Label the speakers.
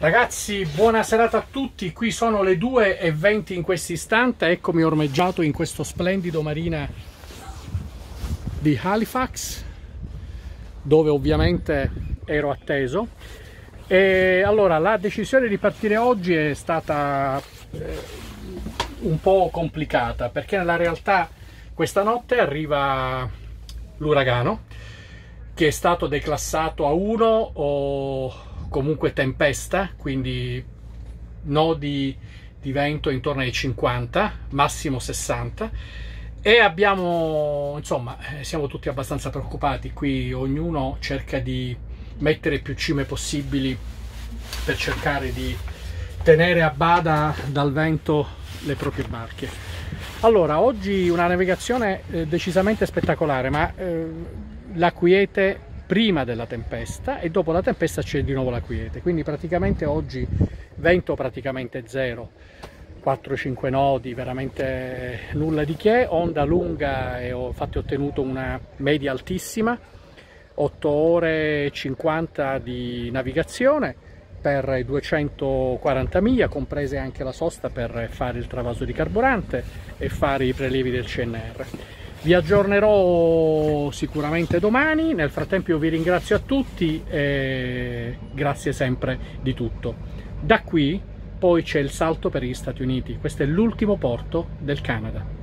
Speaker 1: Ragazzi, buona serata a tutti. Qui sono le 2.20 in questo istante. Eccomi ormeggiato in questo splendido marina di Halifax, dove ovviamente ero atteso. E allora, la decisione di partire oggi è stata eh, un po' complicata perché nella realtà questa notte arriva l'uragano che è stato declassato a 1 o comunque tempesta, quindi nodi di vento intorno ai 50, massimo 60 e abbiamo, insomma, eh, siamo tutti abbastanza preoccupati, qui ognuno cerca di mettere più cime possibili per cercare di tenere a bada dal vento le proprie barche. Allora, oggi una navigazione eh, decisamente spettacolare, ma eh, la quiete prima della tempesta e dopo la tempesta c'è di nuovo la quiete. Quindi praticamente oggi vento praticamente zero. 4-5 nodi veramente nulla di che. Onda lunga e ho infatti ottenuto una media altissima. 8 ore e 50 di navigazione per 240 miglia comprese anche la sosta per fare il travaso di carburante e fare i prelievi del CNR vi aggiornerò sicuramente domani, nel frattempo io vi ringrazio a tutti e grazie sempre di tutto. Da qui poi c'è il salto per gli Stati Uniti, questo è l'ultimo porto del Canada.